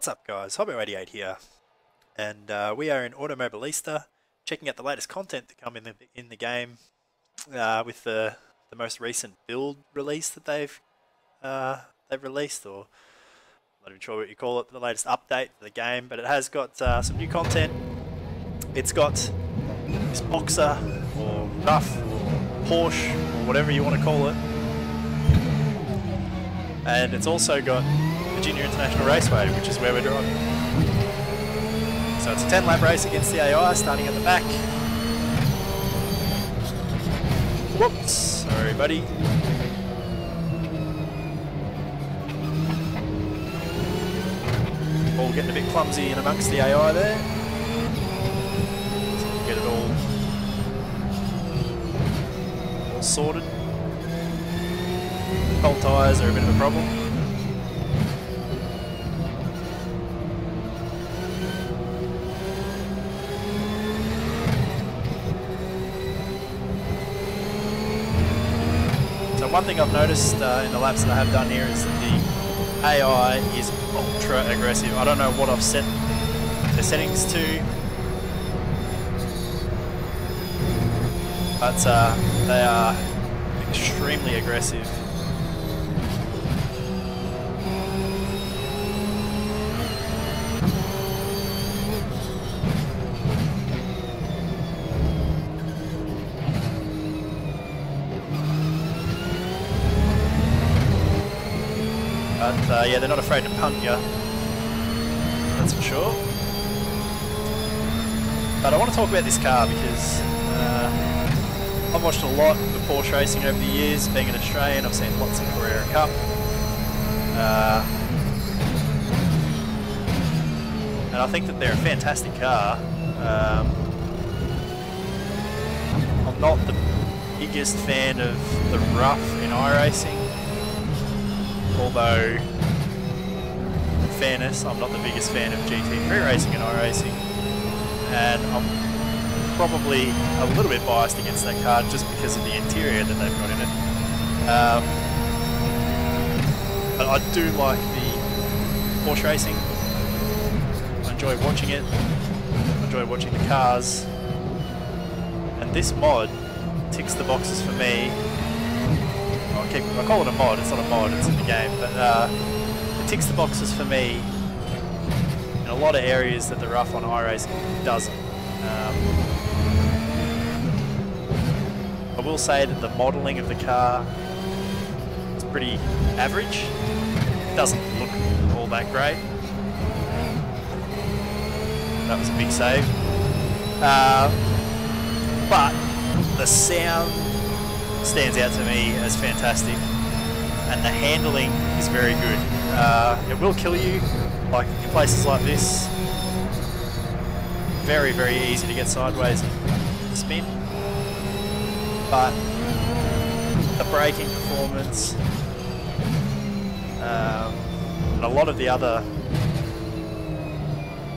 What's up guys, Hobbo88 here, and uh, we are in Automobilista, checking out the latest content to come in the, in the game uh, with the, the most recent build release that they've uh, they've released, or I'm not even sure what you call it, the latest update for the game, but it has got uh, some new content. It's got this Boxer, or Ruf, or Porsche, or whatever you want to call it, and it's also got Virginia International Raceway, which is where we're driving. So it's a 10 lap race against the AI, starting at the back. Whoops, sorry buddy. All getting a bit clumsy in amongst the AI there. Get it all, all sorted. Cold tyres are a bit of a problem. So one thing I've noticed uh, in the laps that I have done here is that the AI is ultra aggressive. I don't know what I've set the settings to, but uh, they are extremely aggressive. Uh, yeah, they're not afraid to punt you. That's for sure. But I want to talk about this car because uh, I've watched a lot of Porsche racing over the years. Being an Australian, I've seen lots of Carrera Cup. Uh, and I think that they're a fantastic car. Um, I'm not the biggest fan of the Ruf in iRacing although in fairness I'm not the biggest fan of GT3 racing and iRacing and I'm probably a little bit biased against that car just because of the interior that they've got in it. Um, but I do like the Porsche racing. I enjoy watching it. I enjoy watching the cars. And this mod ticks the boxes for me. I, keep, I call it a mod, it's not a mod, it's in the game, but uh, ticks the boxes for me in a lot of areas that the Ruf on iRacing doesn't. Um, I will say that the modelling of the car is pretty average. It doesn't look all that great. That was a big save. Uh, but the sound stands out to me as fantastic and the handling is very good. Uh, it will kill you, like in places like this. Very, very easy to get sideways and spin. But the braking performance um, and a lot of the other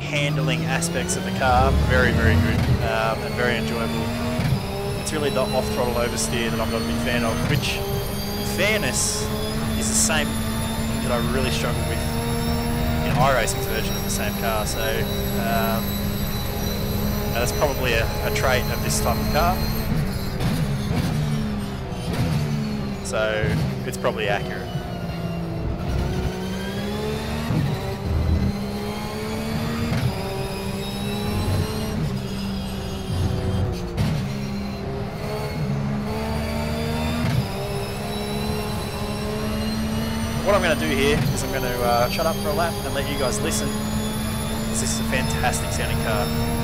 handling aspects of the car, very, very good um, and very enjoyable it's really the off-throttle oversteer that I'm not a big fan of, which, in fairness, is the same that I really struggle with in iRacing's version of the same car. So um, that's probably a, a trait of this type of car. So it's probably accurate. What I'm going to do here is I'm going to uh, shut up for a lap and let you guys listen. This is a fantastic sounding car.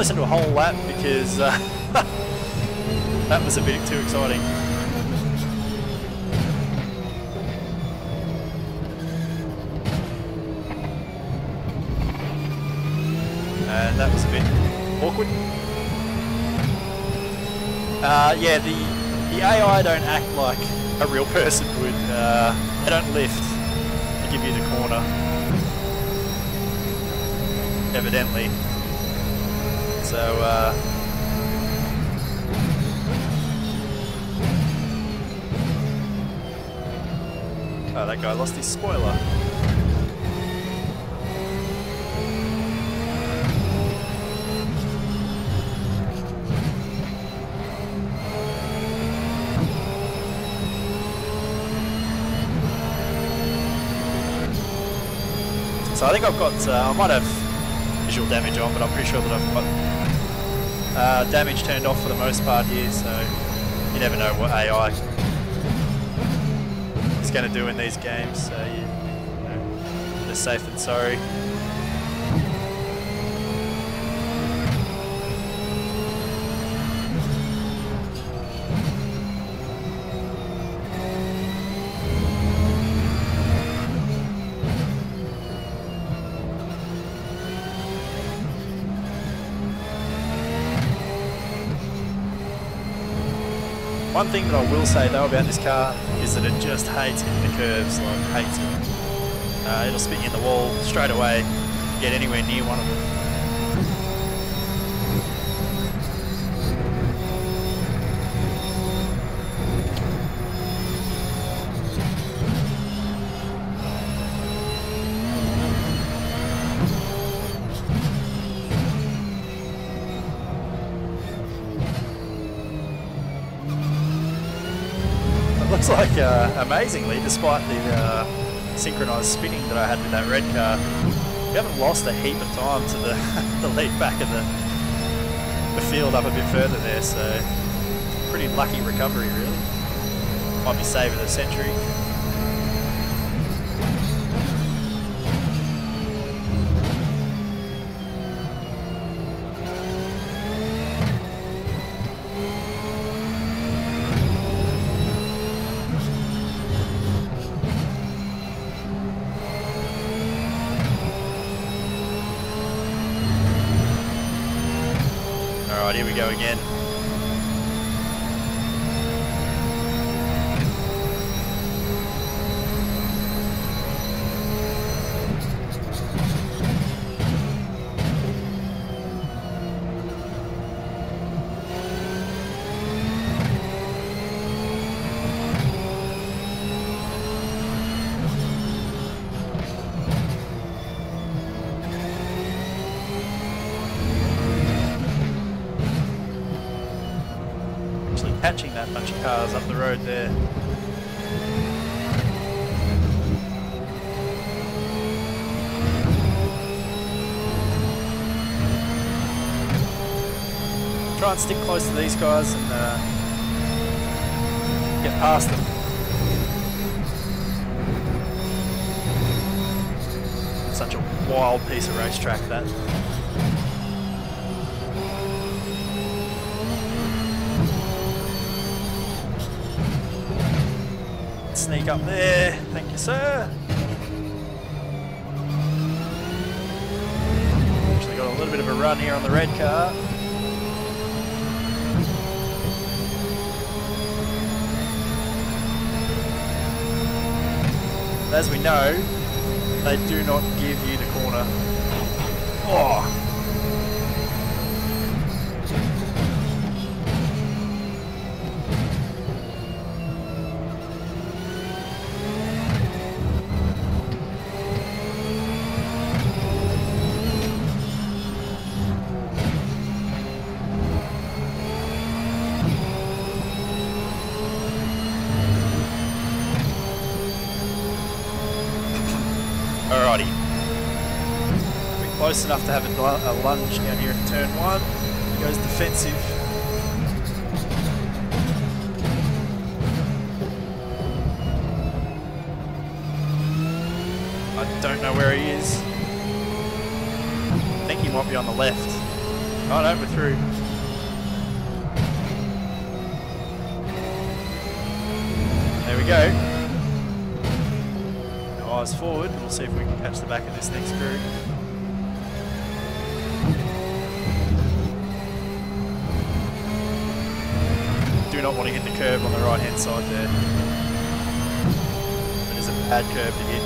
Listen to a whole lap because uh, that was a bit too exciting. And that was a bit awkward. Uh, yeah, the the AI don't act like a real person would. Uh, they don't lift to give you the corner. Evidently. So, uh, Oh, that guy lost his spoiler. So I think I've got, uh, I might have visual damage on, but I'm pretty sure that I've got uh, damage turned off for the most part here, so you never know what AI is going to do in these games, so you, you know, safe than sorry. One thing that I will say though about this car is that it just hates hitting the curves, like hates it. Uh, it'll spit you in the wall straight away, get anywhere near one of them. Like, uh, amazingly, despite the uh, synchronised spinning that I had with that red car, we haven't lost a heap of time to the, the lead back of the, the field up a bit further there, so pretty lucky recovery really. Might be saving the century. Cars up the road there. Try and stick close to these guys and uh, get past them. Such a wild piece of racetrack that. Sneak up there. Thank you, sir. Actually got a little bit of a run here on the red car. As we know, they do not give you the corner. Oh, enough to have a, a lunge down here in turn one. He goes defensive. I don't know where he is. I think he might be on the left. Oh over through. There we go. Eyes forward, we'll see if we can catch the back of this next crew. Do not want to hit the curve on the right hand side there. It is a bad curve to hit.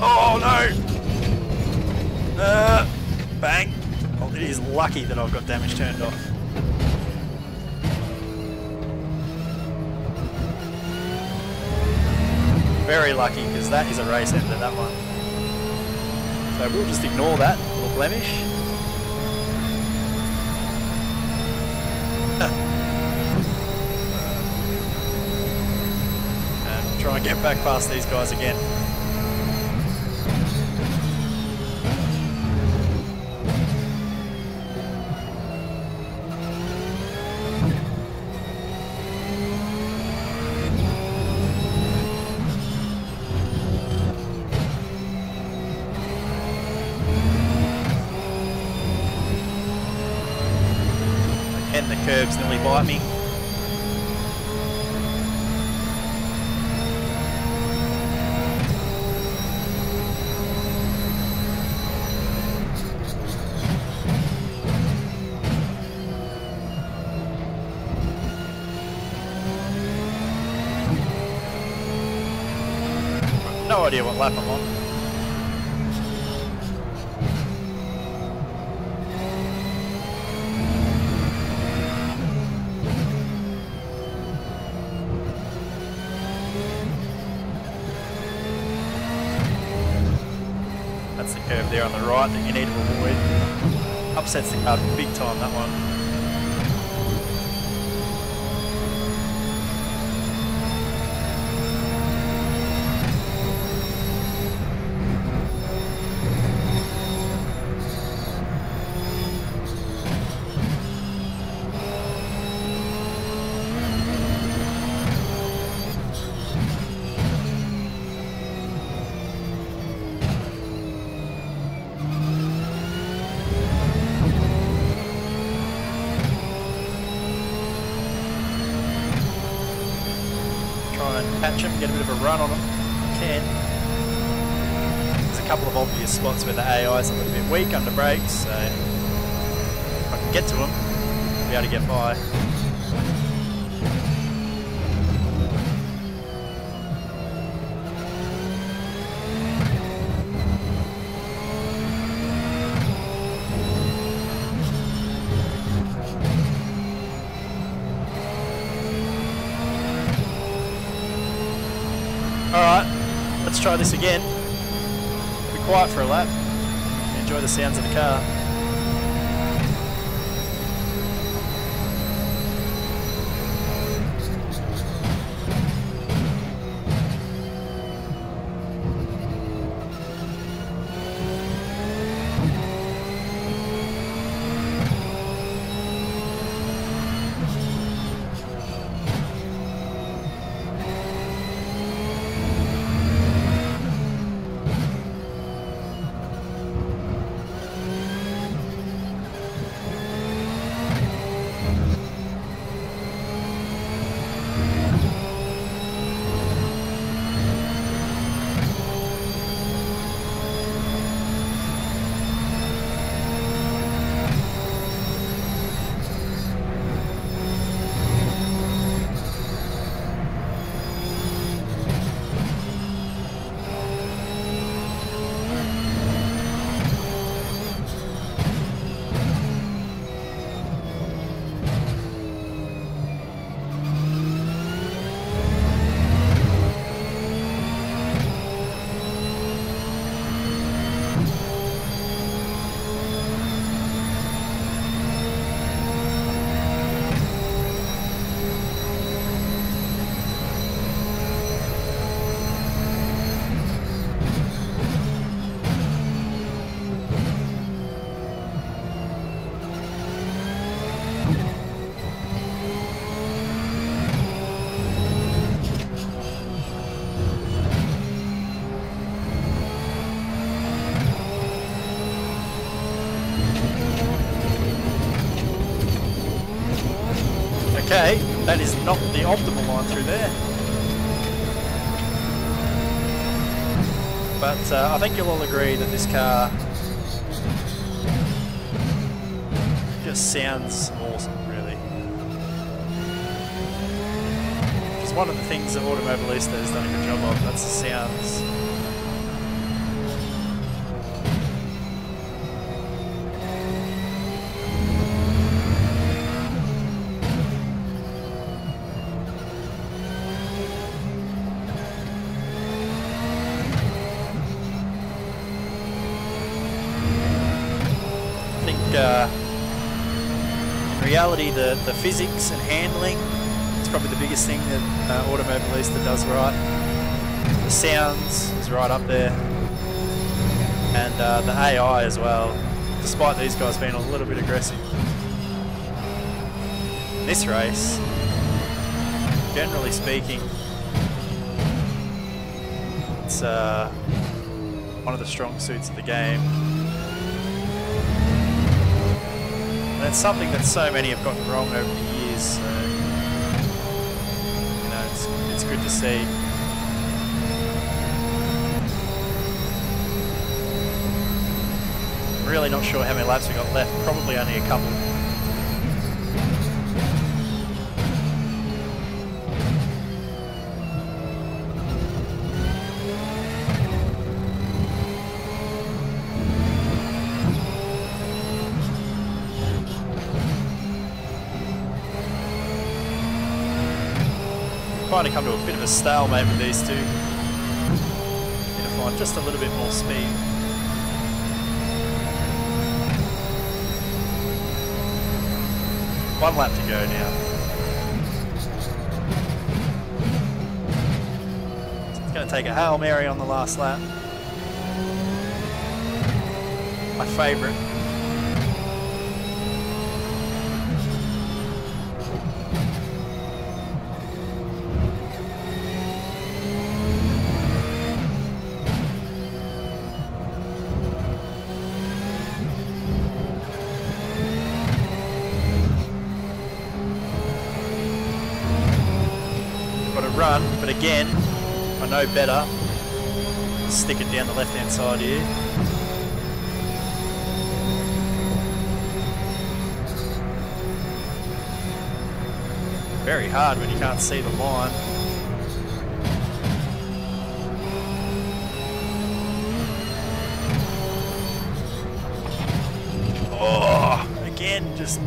Oh no! Uh, bang! Well, it is lucky that I've got damage turned off. Very lucky because that is a race ender, that one. So we'll just ignore that little blemish. and try and get back past these guys again. Idea what lap I'm on. That's the curve there on the right that you need to avoid. Upsets the car big time, that one. Obvious spots where the AI is a little bit weak under brakes, so if I can get to them, I'll be able to get by. Alright, let's try this again. Quiet for a lap. Enjoy the sounds of the car. Not the optimal line through there. But uh, I think you'll all agree that this car just sounds awesome, really. It's one of the things that Automobilista has done a good job of, that's the sounds. The, physics and handling is probably the biggest thing that uh, Automobilista does right. The sounds is right up there and uh, the AI as well despite these guys being a little bit aggressive. This race, generally speaking, it's uh, one of the strong suits of the game. It's something that so many have gotten wrong over the years. So, you know, it's, it's good to see. Really not sure how many laps we got left. Probably only a couple. Trying to come to a bit of a stalemate with these two. Need to find just a little bit more speed. One lap to go now. It's going to take a Hail Mary on the last lap. My favourite. Know better. Stick it down the left hand side here. Very hard when you can't see the line. Oh, again, just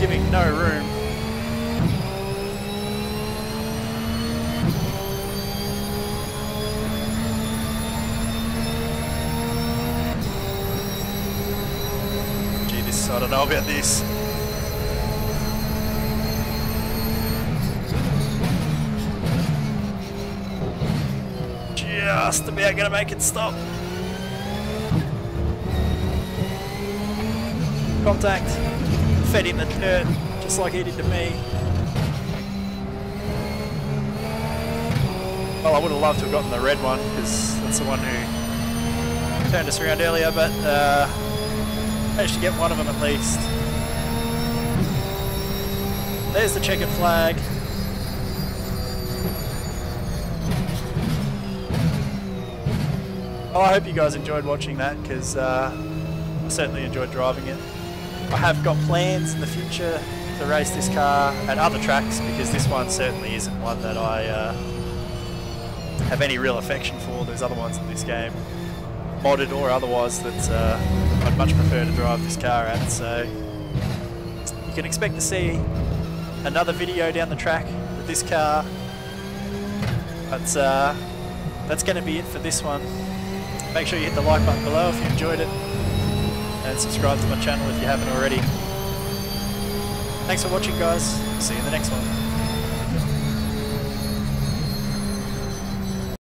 giving no room. I don't know about this. Just about gonna make it stop. Contact fed him the dirt, just like he did to me. Well, I would have loved to have gotten the red one, because that's the one who turned us around earlier, but uh, managed to get one of them at least. There's the checkered flag. Well, I hope you guys enjoyed watching that, because uh, I certainly enjoyed driving it. I have got plans in the future to race this car at other tracks because this one certainly isn't one that I uh, have any real affection for. There's other ones in this game, modded or otherwise, that uh, I'd much prefer to drive this car at. So you can expect to see another video down the track with this car. But uh, that's going to be it for this one. Make sure you hit the like button below if you enjoyed it and subscribe to my channel if you haven't already. Thanks for watching guys, see you in the next one.